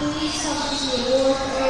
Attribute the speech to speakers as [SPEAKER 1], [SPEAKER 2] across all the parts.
[SPEAKER 1] Please us in the war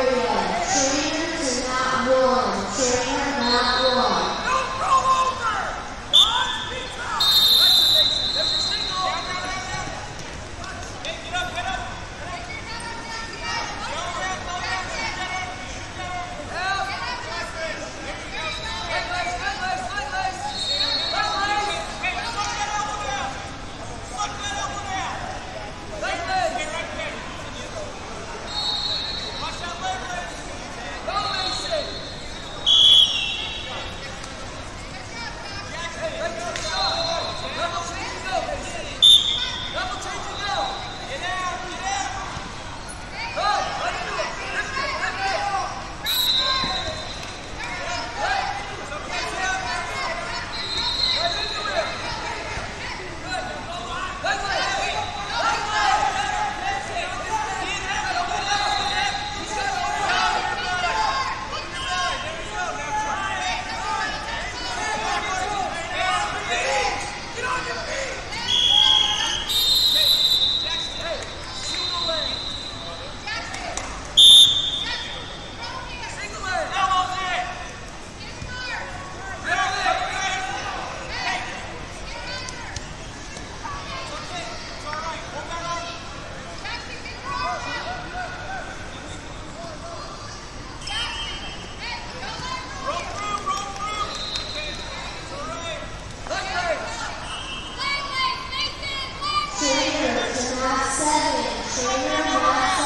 [SPEAKER 1] 谢谢你们